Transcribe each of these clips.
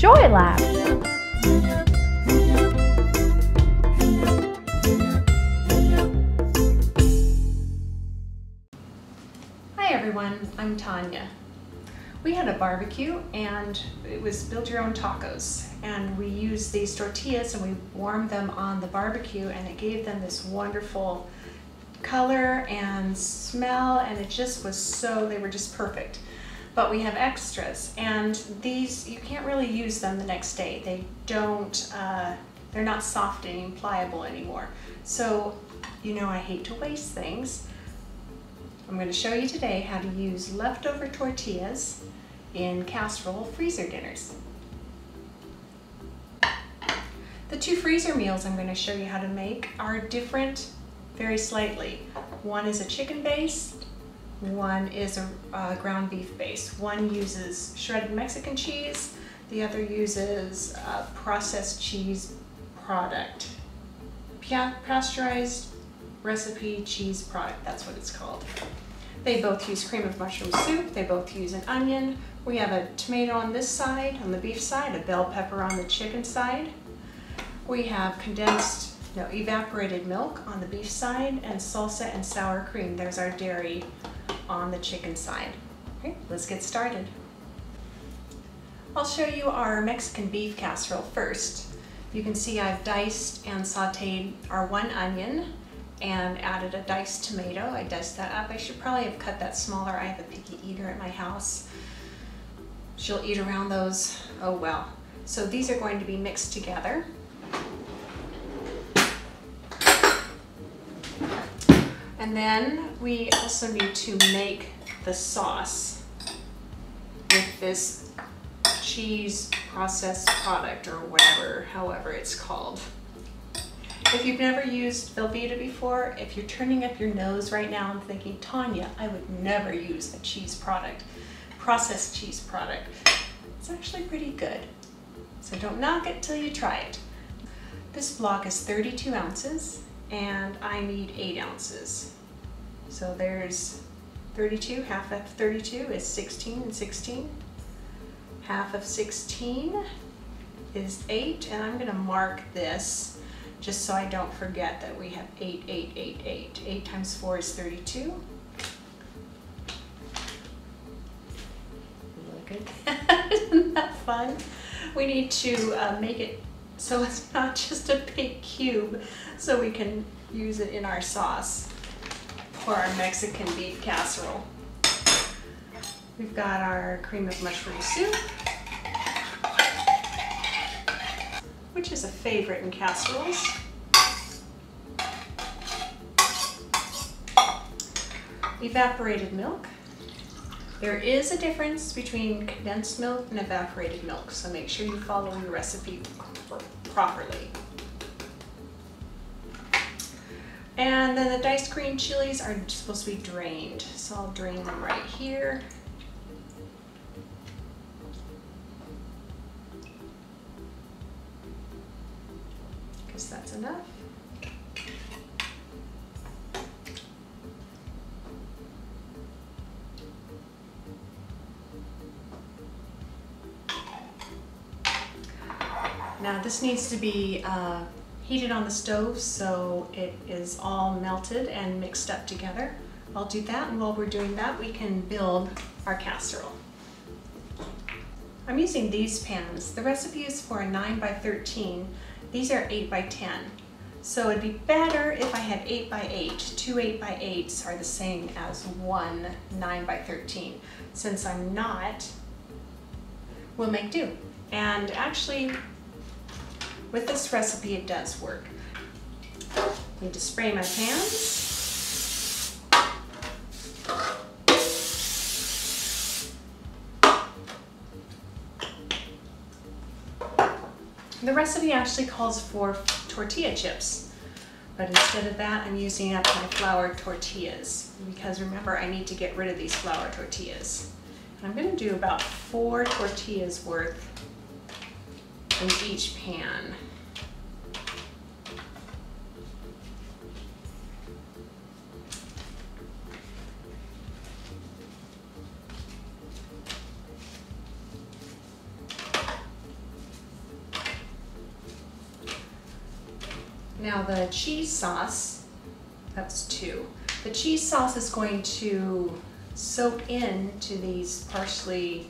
Joy Lab. Hi everyone, I'm Tonya. We had a barbecue and it was build your own tacos and we used these tortillas and we warmed them on the barbecue and it gave them this wonderful color and smell and it just was so, they were just perfect. But we have extras and these, you can't really use them the next day. They don't, uh, they're not soft and pliable anymore. So, you know I hate to waste things. I'm going to show you today how to use leftover tortillas in casserole freezer dinners. The two freezer meals I'm going to show you how to make are different very slightly. One is a chicken based, one is a uh, ground beef base. One uses shredded Mexican cheese, the other uses uh, processed cheese product. Pasteurized recipe cheese product, that's what it's called. They both use cream of mushroom soup, they both use an onion. We have a tomato on this side, on the beef side, a bell pepper on the chicken side. We have condensed, no, evaporated milk on the beef side and salsa and sour cream. There's our dairy on the chicken side. Okay, let's get started. I'll show you our Mexican beef casserole first. You can see I've diced and sauteed our one onion and added a diced tomato. I diced that up. I should probably have cut that smaller. I have a picky eater at my house. She'll eat around those. Oh well. So these are going to be mixed together. And then we also need to make the sauce with this cheese processed product or whatever, however it's called. If you've never used Velveeta before, if you're turning up your nose right now and thinking, Tonya, I would never use a cheese product, processed cheese product, it's actually pretty good. So don't knock it till you try it. This block is 32 ounces and I need 8 ounces. So there's 32, half of 32 is 16 and 16. Half of 16 is 8 and I'm going to mark this just so I don't forget that we have 8, 8, 8, 8. 8 times 4 is 32. Look at Isn't that fun? We need to uh, make it so it's not just a big cube so we can use it in our sauce for our Mexican beef casserole. We've got our cream of mushroom soup, which is a favorite in casseroles. Evaporated milk. There is a difference between condensed milk and evaporated milk, so make sure you follow your recipe properly. And then the diced green chilies are supposed to be drained, so I'll drain them right here. Because that's enough. Now this needs to be uh, heated on the stove so it is all melted and mixed up together. I'll do that and while we're doing that we can build our casserole. I'm using these pans. The recipe is for a 9 by 13. These are 8 by 10. So it'd be better if I had 8 by 8. Two 8 by 8s are the same as one 9 by 13. Since I'm not, we'll make do. And actually, with this recipe, it does work. Need to spray my pans. The recipe actually calls for tortilla chips, but instead of that, I'm using up my flour tortillas because remember, I need to get rid of these flour tortillas. And I'm gonna do about four tortillas worth in each pan. Now the cheese sauce, that's two. The cheese sauce is going to soak into these parsley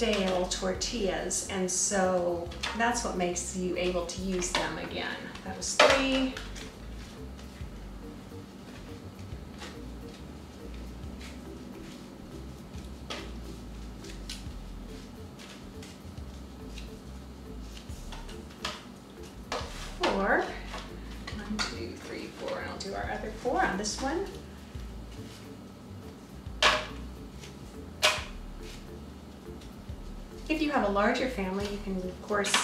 stale tortillas and so that's what makes you able to use them again. That was three. Four. One, two, three, four, and I'll do our other four on this one. If you have larger family, you can of course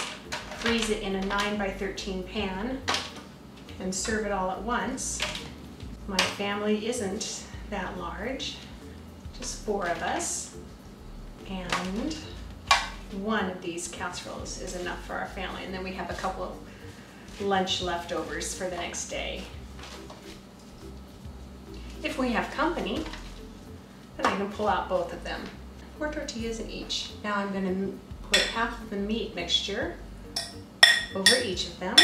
freeze it in a 9 by 13 pan and serve it all at once. My family isn't that large, just four of us, and one of these casseroles is enough for our family, and then we have a couple of lunch leftovers for the next day. If we have company, then I can pull out both of them four tortillas in each. Now I'm gonna put half of the meat mixture over each of them.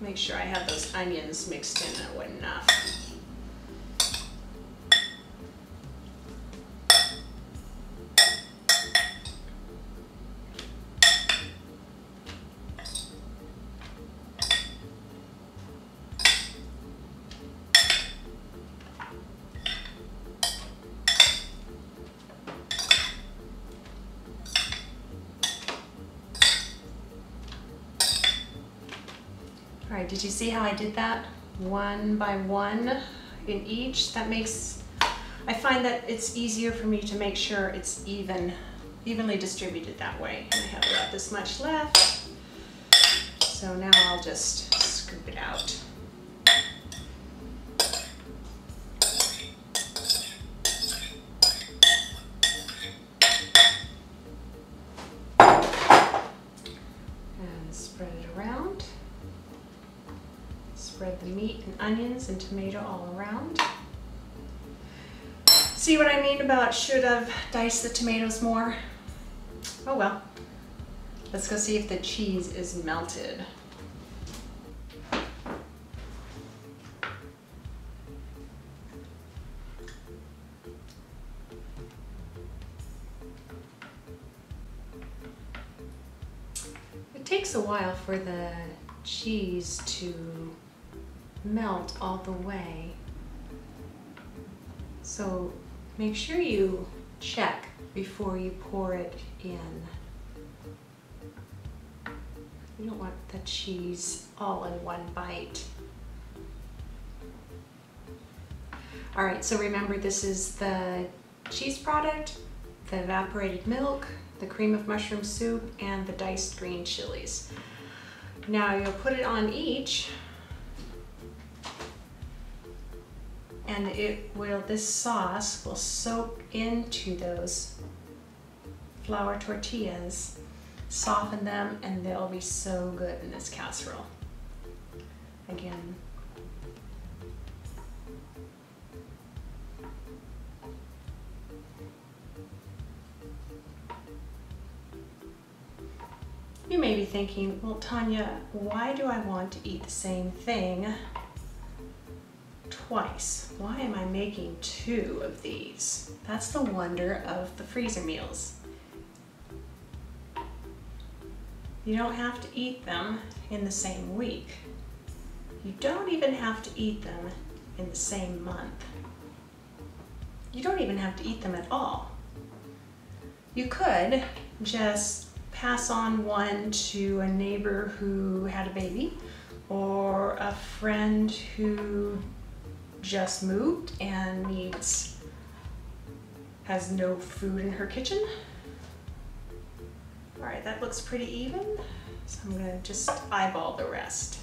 Make sure I have those onions mixed in, enough. Did you see how I did that? One by one in each. That makes, I find that it's easier for me to make sure it's even, evenly distributed that way. And I have about this much left. So now I'll just scoop it out. And spread it around. Spread the meat and onions and tomato all around. See what I mean about should have diced the tomatoes more? Oh well. Let's go see if the cheese is melted. It takes a while for the cheese to melt all the way. So make sure you check before you pour it in. You don't want the cheese all in one bite. All right, so remember this is the cheese product, the evaporated milk, the cream of mushroom soup, and the diced green chilies. Now you'll put it on each and it will, this sauce will soak into those flour tortillas, soften them, and they'll be so good in this casserole. Again, You may be thinking, well, Tonya, why do I want to eat the same thing twice? Why am I making two of these? That's the wonder of the freezer meals. You don't have to eat them in the same week. You don't even have to eat them in the same month. You don't even have to eat them at all. You could just pass on one to a neighbor who had a baby or a friend who just moved and needs has no food in her kitchen. All right, that looks pretty even. So I'm gonna just eyeball the rest.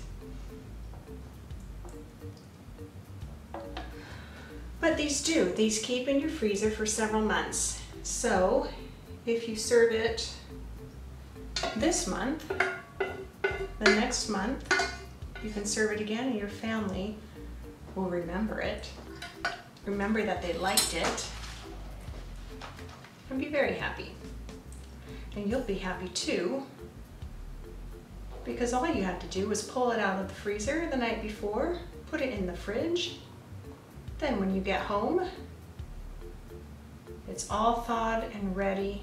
But these do, these keep in your freezer for several months. So if you serve it this month, the next month, you can serve it again and your family will remember it. Remember that they liked it and be very happy. And you'll be happy too because all you have to do is pull it out of the freezer the night before, put it in the fridge. Then when you get home, it's all thawed and ready.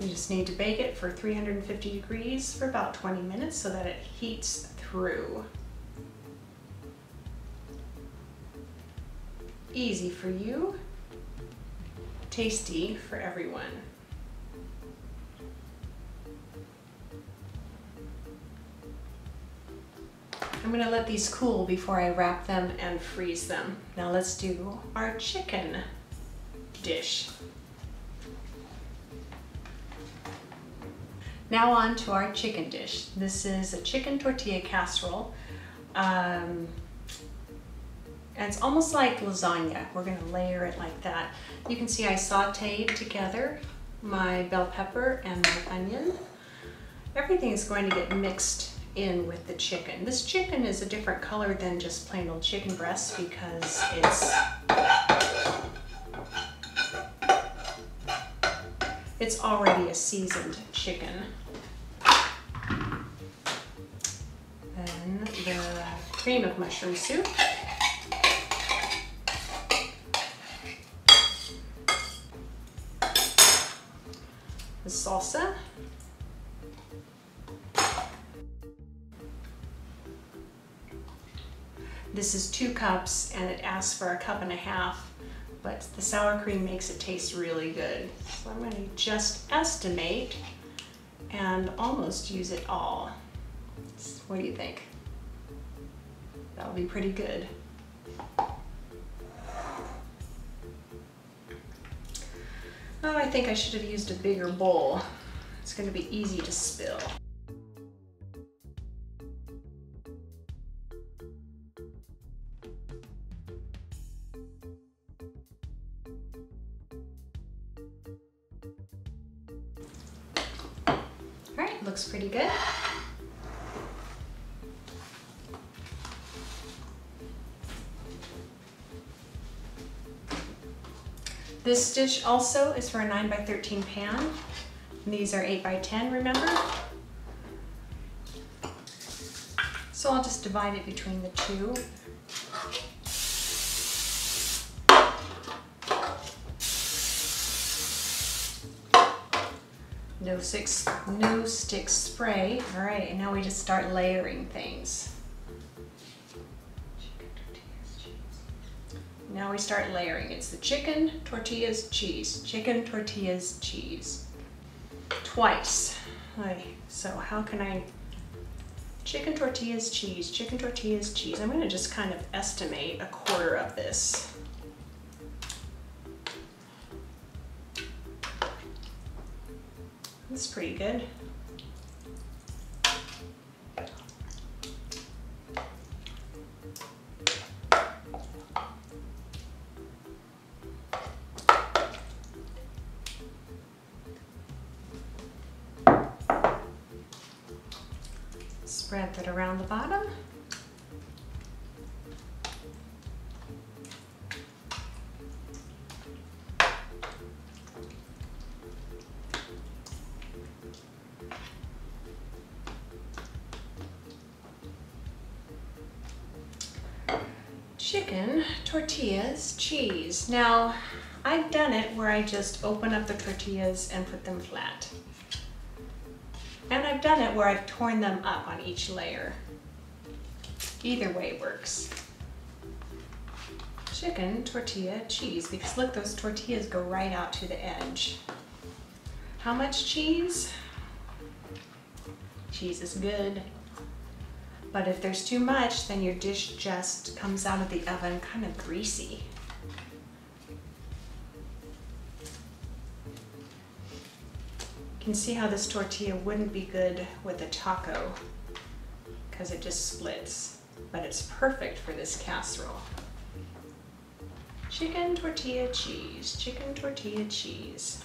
You just need to bake it for 350 degrees for about 20 minutes so that it heats through. Easy for you, tasty for everyone. I'm gonna let these cool before I wrap them and freeze them. Now let's do our chicken dish. Now on to our chicken dish. This is a chicken tortilla casserole. Um, and it's almost like lasagna. We're gonna layer it like that. You can see I sauteed together my bell pepper and my onion. Everything is going to get mixed in with the chicken. This chicken is a different color than just plain old chicken breast because it's it's already a seasoned chicken. Then the cream of mushroom soup. This is two cups and it asks for a cup and a half, but the sour cream makes it taste really good. So I'm gonna just estimate and almost use it all. What do you think? That'll be pretty good. Oh, I think I should have used a bigger bowl. It's gonna be easy to spill. Right, looks pretty good. This dish also is for a 9 by 13 pan. These are 8 by 10, remember? So I'll just divide it between the two. No six, no stick spray. All right, and now we just start layering things. Now we start layering. It's the chicken, tortillas, cheese. Chicken, tortillas, cheese. Twice. Right, so how can I, chicken, tortillas, cheese, chicken, tortillas, cheese. I'm gonna just kind of estimate a quarter of this. That's pretty good. Spread that around the bottom. Tortillas, cheese. Now, I've done it where I just open up the tortillas and put them flat. And I've done it where I've torn them up on each layer. Either way works. Chicken, tortilla, cheese, because look, those tortillas go right out to the edge. How much cheese? Cheese is good. But if there's too much, then your dish just comes out of the oven kind of greasy. You can see how this tortilla wouldn't be good with a taco because it just splits, but it's perfect for this casserole. Chicken tortilla cheese, chicken tortilla cheese.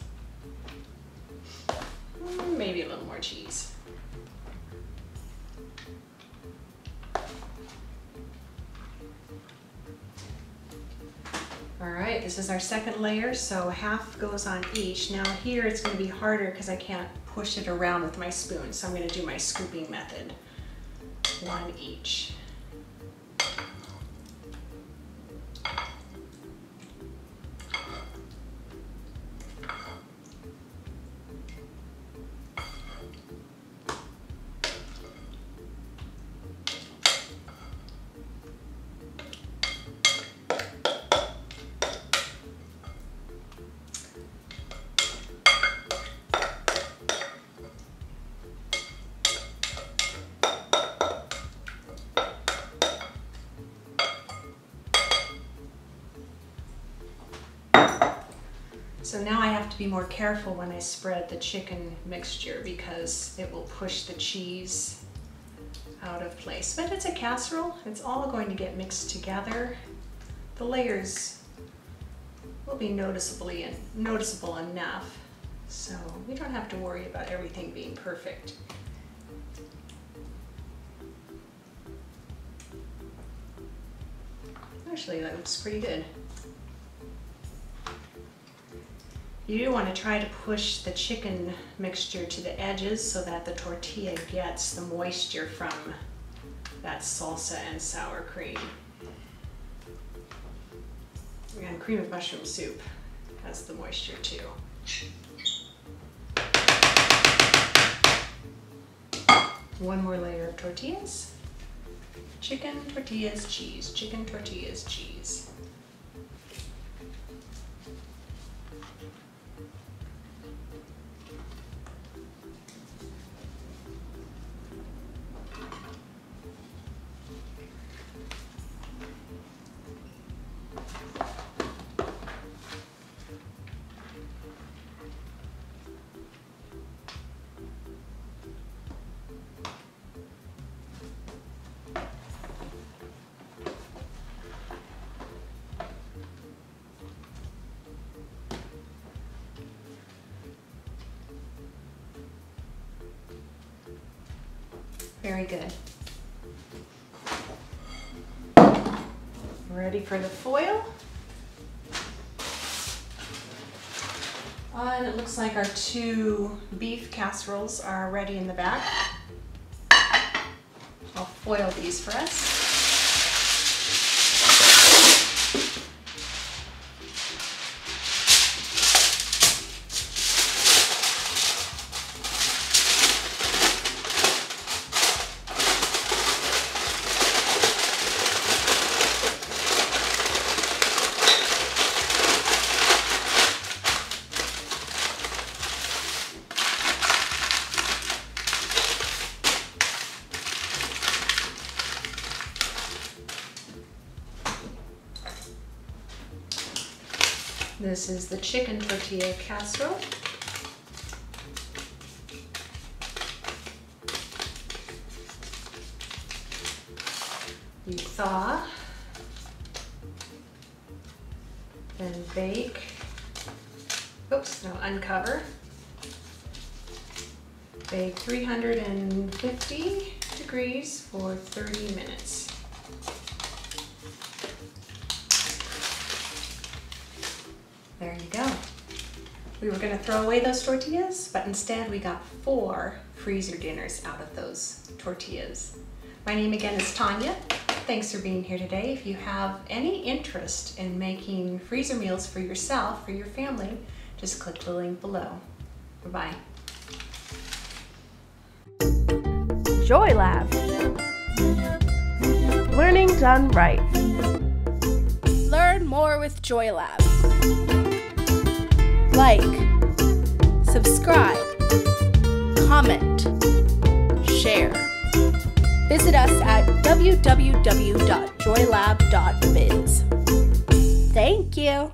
Mm, Maybe a little more cheese. All right, this is our second layer, so half goes on each. Now here it's gonna be harder because I can't push it around with my spoon, so I'm gonna do my scooping method. One each. Be more careful when I spread the chicken mixture because it will push the cheese out of place. But it's a casserole, it's all going to get mixed together. The layers will be noticeably and noticeable enough, so we don't have to worry about everything being perfect. Actually, that looks pretty good. You do want to try to push the chicken mixture to the edges so that the tortilla gets the moisture from that salsa and sour cream. And cream of mushroom soup has the moisture too. One more layer of tortillas. Chicken, tortillas, cheese. Chicken, tortillas, cheese. Very good. Ready for the foil. Uh, and it looks like our two beef casseroles are ready in the back. I'll foil these for us. This is the chicken tortilla casserole. You thaw, then bake, oops, no, uncover. Bake 350 degrees for 30 minutes. We were gonna throw away those tortillas, but instead we got four freezer dinners out of those tortillas. My name again is Tonya. Thanks for being here today. If you have any interest in making freezer meals for yourself, for your family, just click the link below. Bye-bye. Joy Lab. Learning done right. Learn more with Joy Lab. Like, subscribe, comment, share. Visit us at www.joylab.biz. Thank you.